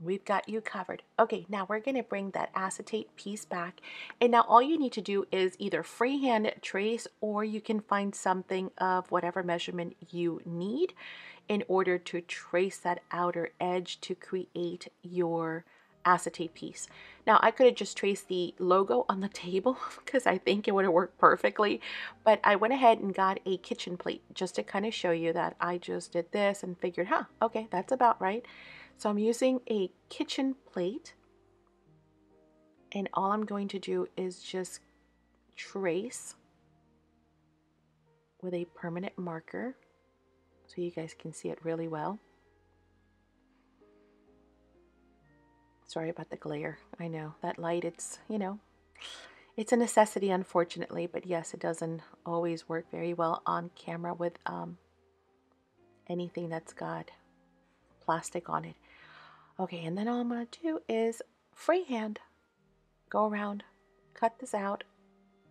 we've got you covered. Okay, now we're to bring that acetate piece back. And now all you need to do is either freehand trace or you can find something of whatever measurement you need in order to trace that outer edge to create your acetate piece. Now I could have just traced the logo on the [laughs] table because I think it would have worked perfectly, but I went ahead and got a kitchen plate just to kind of show you that I just did this and figured, huh, okay, that's about right. So I'm using a kitchen plate and all I'm going to do is just trace with a permanent marker so you guys can see it really well. Sorry about the glare. I know that light, it's, you know, it's a necessity, unfortunately, but yes, it doesn't always work very well on camera with um, anything that's got plastic on it. Okay, and then all I'm going to do is freehand go around, cut this out.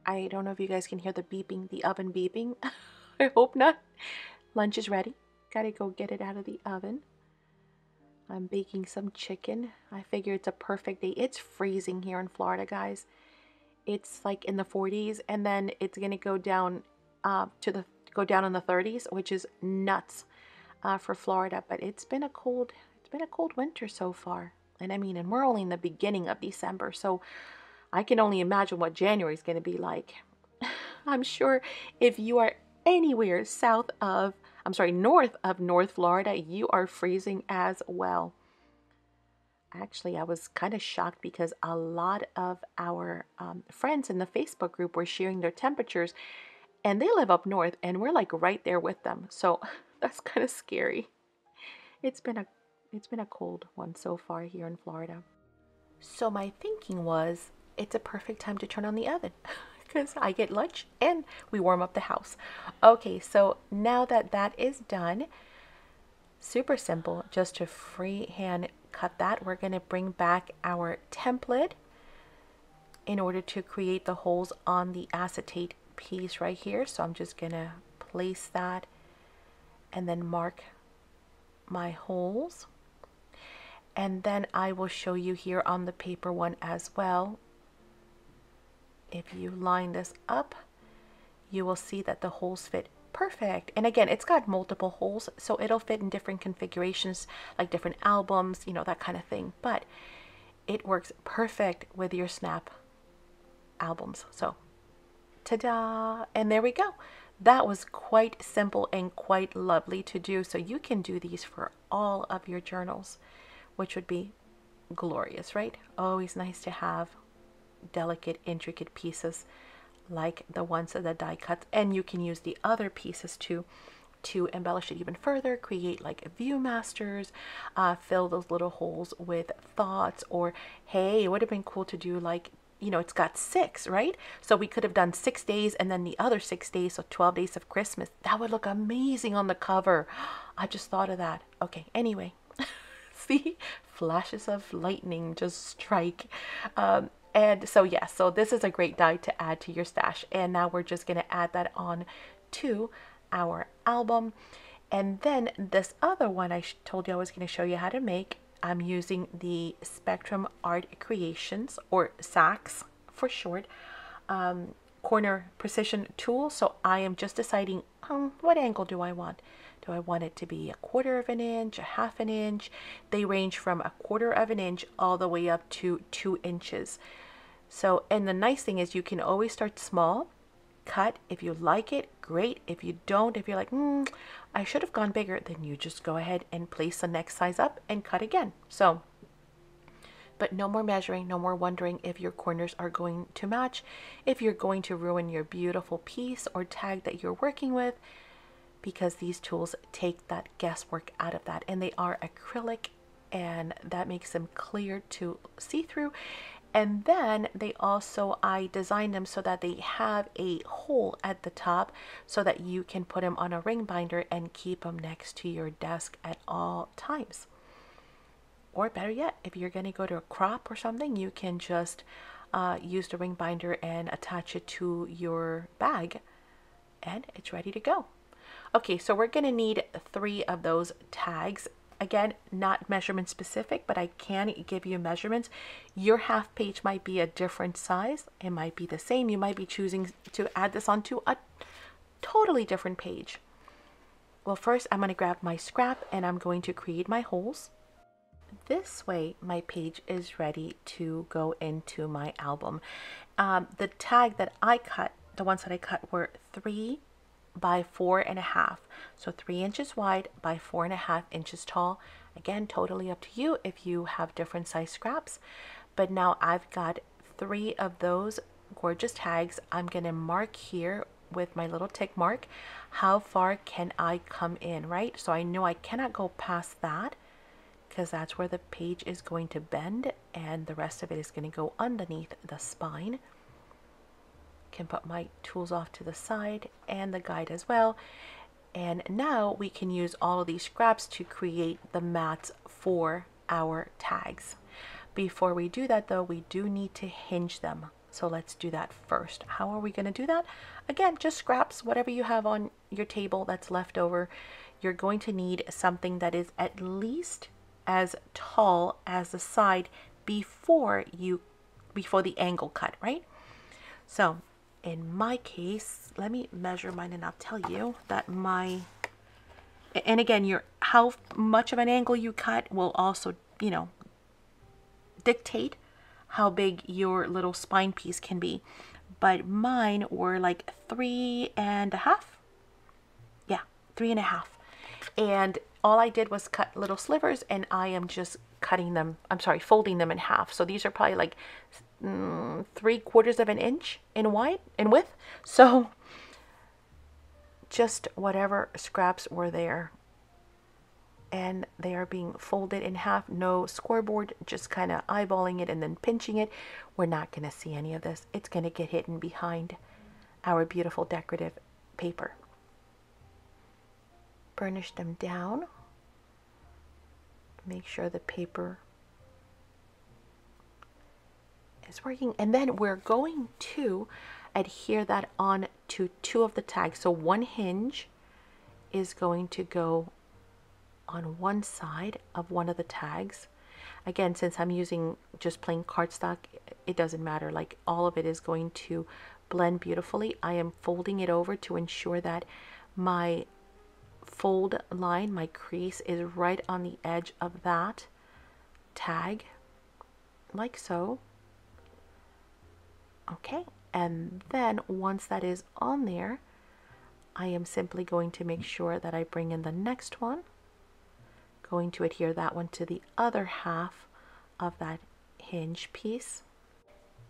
I don't know if you guys can hear the beeping, the oven beeping. [laughs] I hope not. Lunch is ready. Gotta go get it out of the oven. I'm baking some chicken. I figure it's a perfect day. It's freezing here in Florida, guys. It's like in the 40s, and then it's gonna go down uh, to the go down in the 30s, which is nuts uh, for Florida. But it's been a cold, been a cold winter so far, and I mean, and we're only in the beginning of December, so I can only imagine what January is gonna be like. [laughs] I'm sure if you are anywhere south of I'm sorry, north of North Florida, you are freezing as well. Actually, I was kind of shocked because a lot of our um, friends in the Facebook group were sharing their temperatures and they live up north and we're like right there with them. So [laughs] that's kind of scary. It's been a it's been a cold one so far here in Florida. So my thinking was it's a perfect time to turn on the oven. [laughs] because I get lunch and we warm up the house. Okay, so now that that is done, super simple, just to freehand cut that, we're going to bring back our template in order to create the holes on the acetate piece right here. So I'm just going to place that and then mark my holes. And then I will show you here on the paper one as well if you line this up, you will see that the holes fit perfect. And again, it's got multiple holes, so it'll fit in different configurations, like different albums, you know, that kind of thing. But it works perfect with your Snap albums. So, ta-da! And there we go. That was quite simple and quite lovely to do. So you can do these for all of your journals, which would be glorious, right? Always nice to have delicate, intricate pieces like the ones that the die cuts. And you can use the other pieces too to embellish it even further, create like viewmasters, uh, fill those little holes with thoughts, or hey, it would have been cool to do like, you know, it's got six, right? So we could have done six days and then the other six days, so 12 days of Christmas. That would look amazing on the cover. [gasps] I just thought of that. Okay, anyway, see, [laughs] flashes of lightning just strike. Um, And so, yes, yeah, so this is a great die to add to your stash. And now we're just going to add that on to our album. And then this other one I told you I was going to show you how to make. I'm using the Spectrum Art Creations, or SACS for short, um, corner precision tool. So I am just deciding um, what angle do I want. Do I want it to be a quarter of an inch, a half an inch? They range from a quarter of an inch all the way up to two inches. So, and the nice thing is you can always start small, cut. If you like it, great. If you don't, if you're like, hmm, I should have gone bigger, then you just go ahead and place the next size up and cut again. So, but no more measuring, no more wondering if your corners are going to match, if you're going to ruin your beautiful piece or tag that you're working with because these tools take that guesswork out of that and they are acrylic and that makes them clear to see through. And then they also I designed them so that they have a hole at the top so that you can put them on a ring binder and keep them next to your desk at all times. Or better yet if you're going to go to a crop or something you can just uh, use the ring binder and attach it to your bag and it's ready to go Okay, so we're to need three of those tags. Again, not measurement specific, but I can give you measurements. Your half page might be a different size. It might be the same. You might be choosing to add this onto a totally different page. Well, first I'm to grab my scrap and I'm going to create my holes. This way my page is ready to go into my album. Um, the tag that I cut, the ones that I cut were three by four and a half. So three inches wide by four and a half inches tall. Again, totally up to you if you have different size scraps. But now I've got three of those gorgeous tags. I'm to mark here with my little tick mark. How far can I come in, right? So I know I cannot go past that because that's where the page is going to bend and the rest of it is going to go underneath the spine can put my tools off to the side and the guide as well. And now we can use all of these scraps to create the mats for our tags. Before we do that though, we do need to hinge them. So let's do that first. How are we going to do that? Again, just scraps, whatever you have on your table that's left over. You're going to need something that is at least as tall as the side before you before the angle cut, right? So in my case, let me measure mine and I'll tell you that my, and again, your how much of an angle you cut will also, you know, dictate how big your little spine piece can be. But mine were like three and a half. Yeah, three and a half. And all I did was cut little slivers and I am just cutting them, I'm sorry, folding them in half. So these are probably like mm, three quarters of an inch in wide in width. [laughs] So just whatever scraps were there and they are being folded in half. No scoreboard, just kind of eyeballing it and then pinching it. We're not going to see any of this. It's going to get hidden behind our beautiful decorative paper. Burnish them down. Make sure the paper is working. And then we're going to adhere that on to two of the tags. So one hinge is going to go on one side of one of the tags. Again, since I'm using just plain cardstock, it doesn't matter. Like all of it is going to blend beautifully. I am folding it over to ensure that my fold line, my crease is right on the edge of that tag, like so. Okay, and then once that is on there, I am simply going to make sure that I bring in the next one, going to adhere that one to the other half of that hinge piece.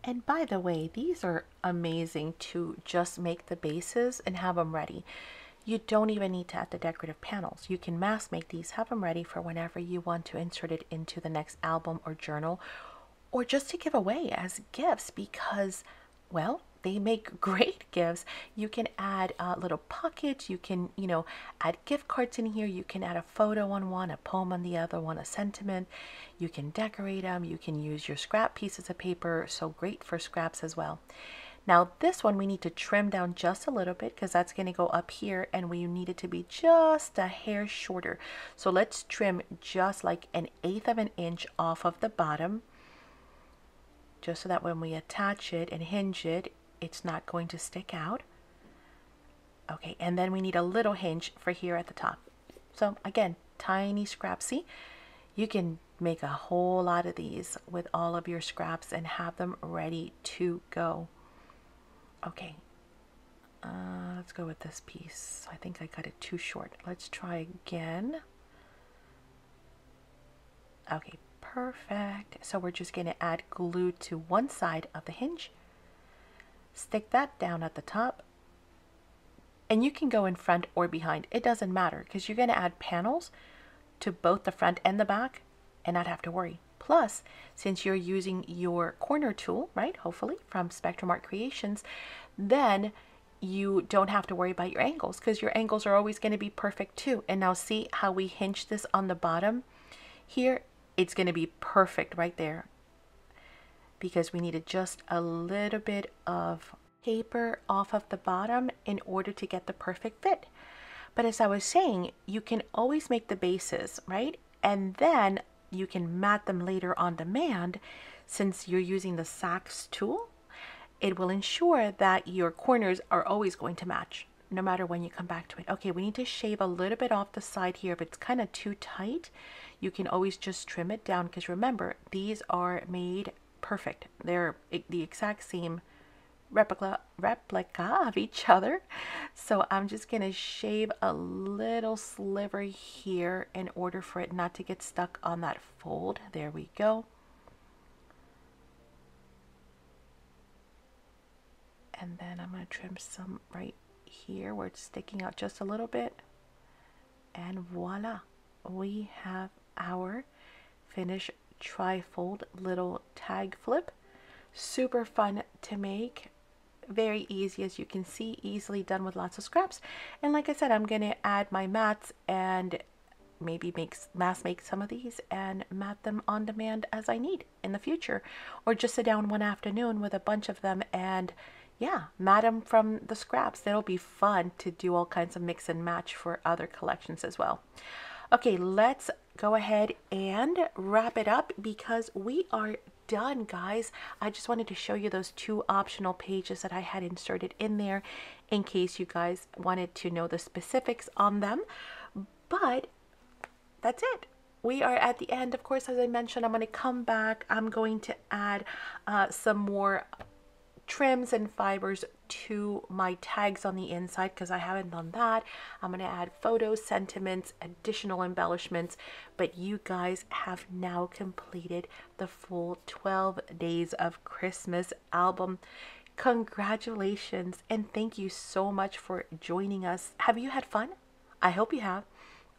And by the way, these are amazing to just make the bases and have them ready. You don't even need to add the decorative panels. You can mass make these, have them ready for whenever you want to insert it into the next album or journal or just to give away as gifts because, well, they make [laughs] great gifts. You can add uh, little pockets. You can, you know, add gift cards in here. You can add a photo on one, a poem on the other one, a sentiment. You can decorate them. You can use your scrap pieces of paper. So great for scraps as well. Now this one we need to trim down just a little bit because that's going to go up here and we need it to be just a hair shorter. So let's trim just like an eighth of an inch off of the bottom just so that when we attach it and hinge it, it's not going to stick out. Okay, and then we need a little hinge for here at the top. So again, tiny scraps. See, you can make a whole lot of these with all of your scraps and have them ready to go. Okay, uh, let's go with this piece. I think I cut it too short. Let's try again. Okay, perfect. So we're just going to add glue to one side of the hinge. Stick that down at the top. And you can go in front or behind. It doesn't matter because you're going to add panels to both the front and the back and not have to worry. Plus, since you're using your corner tool, right, hopefully from Spectrum Art Creations, then you don't have to worry about your angles because your angles are always going to be perfect too. And now see how we hinge this on the bottom? Here, it's going to be perfect right there because we needed just a little bit of paper off of the bottom in order to get the perfect fit. But as I was saying, you can always make the bases, right? And then you can mat them later on demand since you're using the SACS tool. It will ensure that your corners are always going to match no matter when you come back to it. Okay, we need to shave a little bit off the side here. If it's kind of too tight, you can always just trim it down because remember, these are made perfect. They're the exact same replica replica of each other. So I'm just to shave a little sliver here in order for it not to get stuck on that fold. There we go. And then I'm to trim some right here where it's sticking out just a little bit. And voila, we have our finish trifold little tag flip. Super fun to make very easy as you can see easily done with lots of scraps. And like I said I'm gonna add my mats and maybe make mass make some of these and mat them on demand as I need in the future. Or just sit down one afternoon with a bunch of them and yeah mat them from the scraps. That'll be fun to do all kinds of mix and match for other collections as well. Okay let's go ahead and wrap it up because we are done guys. I just wanted to show you those two optional pages that I had inserted in there in case you guys wanted to know the specifics on them. But that's it. We are at the end. Of course as I mentioned I'm going to come back. I'm going to add uh, some more trims and fibers to my tags on the inside because I haven't done that. I'm going to add photos, sentiments, additional embellishments, but you guys have now completed the full 12 days of Christmas album. Congratulations and thank you so much for joining us. Have you had fun? I hope you have.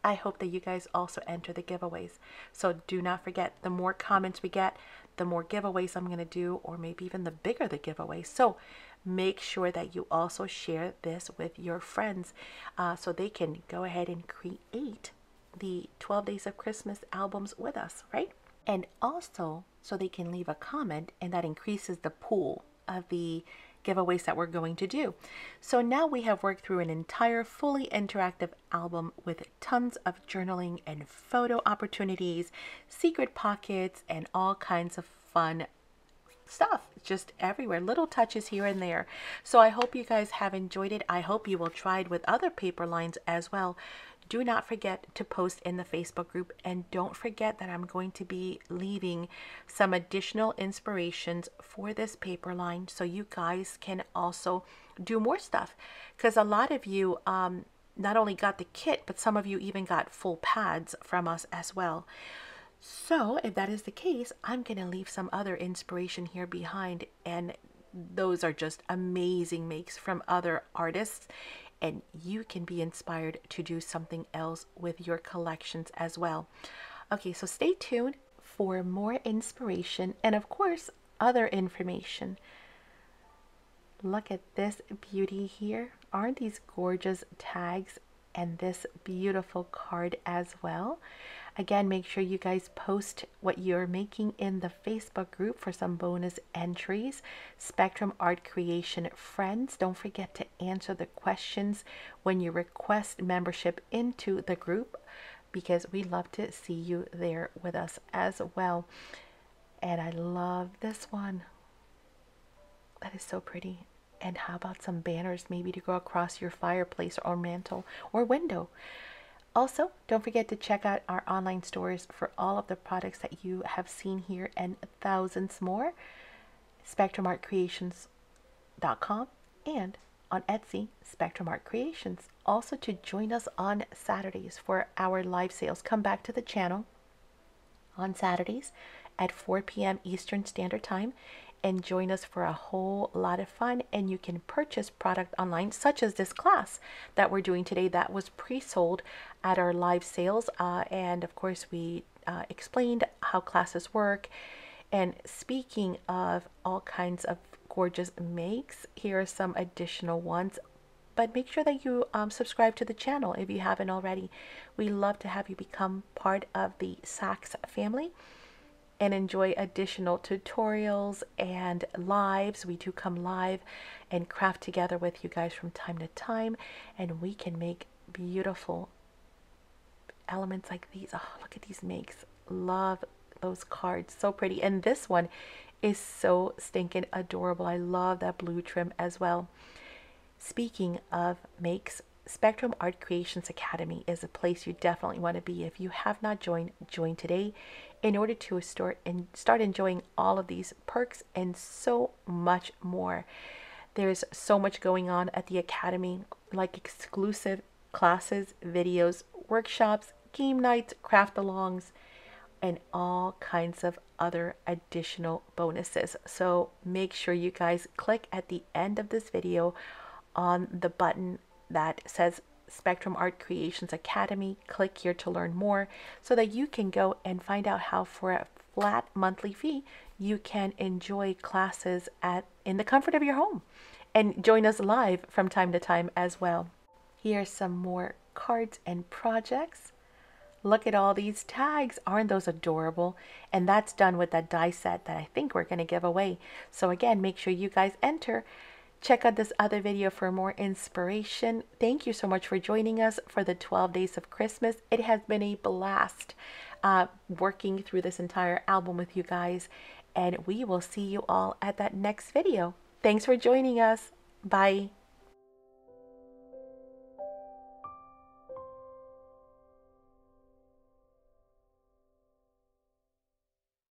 I hope that you guys also enter the giveaways. So do not forget, the more comments we get, the more giveaways I'm going to do, or maybe even the bigger the giveaway. So make sure that you also share this with your friends uh, so they can go ahead and create the 12 Days of Christmas albums with us, right? And also so they can leave a comment and that increases the pool of the giveaways that we're going to do. So now we have worked through an entire fully interactive album with tons of journaling and photo opportunities, secret pockets, and all kinds of fun stuff just everywhere little touches here and there. So i hope you guys have enjoyed it. I hope you will try it with other paper lines as well. Do not forget to post in the Facebook group and don't forget that I'm going to be leaving some additional inspirations for this paper line so you guys can also do more stuff. Because a lot of you um, not only got the kit but some of you even got full pads from us as well. So if that is the case, I'm going to leave some other inspiration here behind and those are just amazing makes from other artists and you can be inspired to do something else with your collections as well. Okay, so stay tuned for more inspiration and, of course, other information. Look at this beauty here. Aren't these gorgeous tags and this beautiful card as well? Again, make sure you guys post what you're making in the Facebook group for some bonus entries. Spectrum Art Creation friends, don't forget to answer the questions when you request membership into the group because we love to see you there with us as well. And I love this one. That is so pretty. And how about some banners maybe to go across your fireplace or mantle or window? Also, don't forget to check out our online stores for all of the products that you have seen here and thousands more. SpectrumArtCreations.com and on Etsy, Spectrum Art Creations. Also, to join us on Saturdays for our live sales, come back to the channel on Saturdays at 4 p.m. Eastern Standard Time and join us for a whole lot of fun. And you can purchase product online, such as this class that we're doing today that was pre sold at our live sales. Uh, and of course, we uh, explained how classes work. And speaking of all kinds of gorgeous makes, here are some additional ones but make sure that you um, subscribe to the channel if you haven't already. We love to have you become part of the SACS family and enjoy additional tutorials and lives. We do come live and craft together with you guys from time to time, and we can make beautiful elements like these. Oh, look at these makes. Love those cards. So pretty. And this one is so stinking adorable. I love that blue trim as well. Speaking of makes, Spectrum Art Creations Academy is a place you definitely want to be. If you have not joined, join today in order to start and start enjoying all of these perks and so much more. There's so much going on at the academy, like exclusive classes, videos, workshops, game nights, craft alongs, and all kinds of other additional bonuses. So make sure you guys click at the end of this video on the button that says Spectrum Art Creations Academy. Click here to learn more so that you can go and find out how for a flat monthly fee you can enjoy classes at in the comfort of your home and join us live from time to time as well. Here's some more cards and projects. Look at all these tags. Aren't those adorable? And that's done with that die set that I think we're going to give away. So again, make sure you guys enter Check out this other video for more inspiration. Thank you so much for joining us for the 12 Days of Christmas. It has been a blast uh, working through this entire album with you guys. And we will see you all at that next video. Thanks for joining us. Bye.